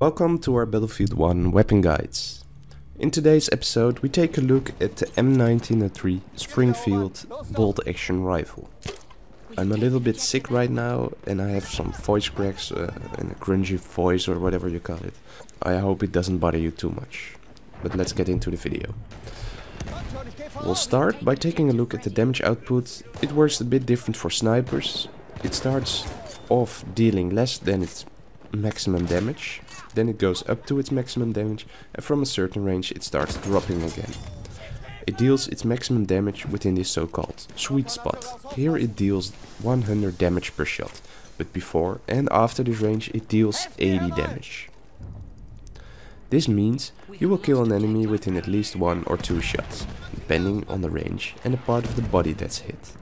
Welcome to our Battlefield 1 weapon guides. In today's episode we take a look at the M1903 Springfield bolt action rifle. I'm a little bit sick right now and I have some voice cracks uh, and a grungy voice or whatever you call it. I hope it doesn't bother you too much. But let's get into the video. We'll start by taking a look at the damage output. It works a bit different for snipers. It starts off dealing less than its maximum damage then it goes up to its maximum damage and from a certain range it starts dropping again. It deals its maximum damage within this so-called sweet spot. Here it deals 100 damage per shot, but before and after this range it deals 80 damage. This means you will kill an enemy within at least one or two shots, depending on the range and the part of the body that's hit.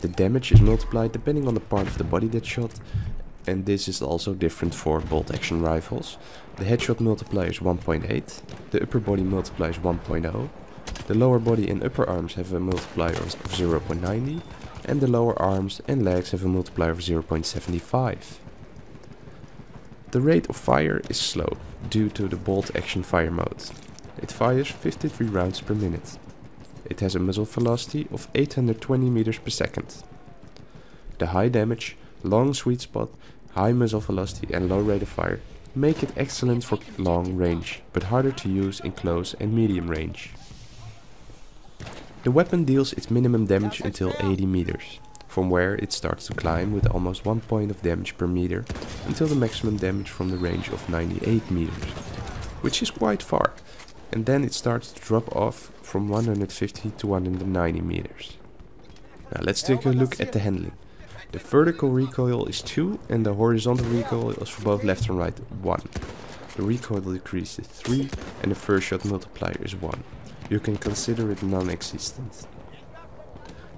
The damage is multiplied depending on the part of the body that's shot and this is also different for bolt action rifles. The headshot multiplier is 1.8, the upper body multiplier is 1.0, the lower body and upper arms have a multiplier of 0.90, and the lower arms and legs have a multiplier of 0.75. The rate of fire is slow, due to the bolt action fire mode. It fires 53 rounds per minute. It has a muzzle velocity of 820 meters per second. The high damage long sweet spot, high muzzle velocity and low rate of fire make it excellent for long range, but harder to use in close and medium range. The weapon deals its minimum damage until 80 meters, from where it starts to climb with almost 1 point of damage per meter until the maximum damage from the range of 98 meters, which is quite far, and then it starts to drop off from 150 to 190 meters. Now let's take a look at the handling. The vertical recoil is 2 and the horizontal recoil is for both left and right 1. The recoil decrease is 3 and the first shot multiplier is 1. You can consider it non-existent.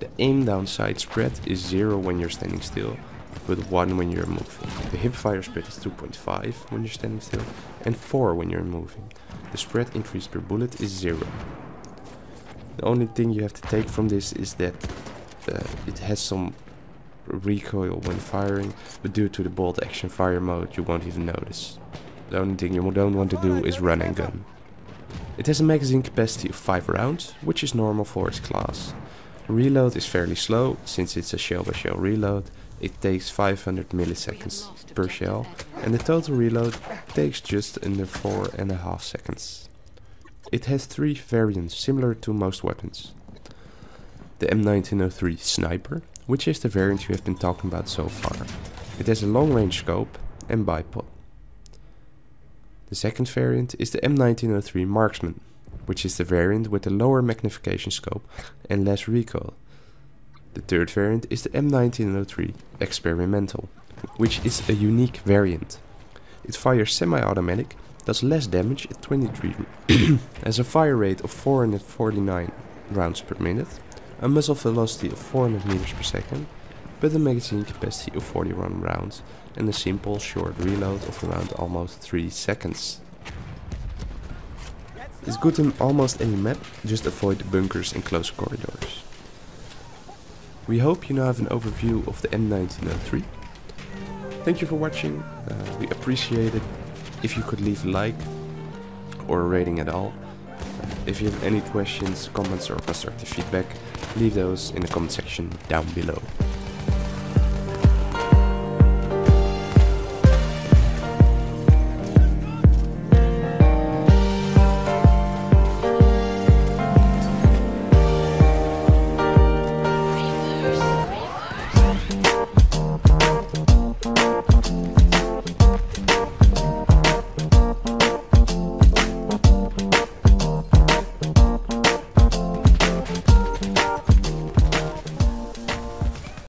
The aim down spread is 0 when you're standing still, but 1 when you're moving. The hip fire spread is 2.5 when you're standing still and 4 when you're moving. The spread increase per bullet is 0. The only thing you have to take from this is that uh, it has some recoil when firing, but due to the bolt action fire mode you won't even notice. The only thing you don't want to do is run and gun. It has a magazine capacity of 5 rounds, which is normal for its class. Reload is fairly slow, since it's a shell by shell reload, it takes 500 milliseconds per shell, and the total reload takes just under 4.5 seconds. It has three variants similar to most weapons. The M1903 Sniper, which is the variant we have been talking about so far. It has a long range scope and bipod. The second variant is the M1903 Marksman, which is the variant with a lower magnification scope and less recoil. The third variant is the M1903 Experimental, which is a unique variant. It fires semi-automatic, does less damage at 23, has a fire rate of 449 rounds per minute, a muzzle velocity of 400 meters per second, but a magazine capacity of 41 rounds and a simple short reload of around almost 3 seconds. It's good in almost any map, just avoid bunkers and close corridors. We hope you now have an overview of the M1903. Thank you for watching, uh, we appreciate it if you could leave a like or a rating at all. If you have any questions, comments or constructive feedback, leave those in the comment section down below.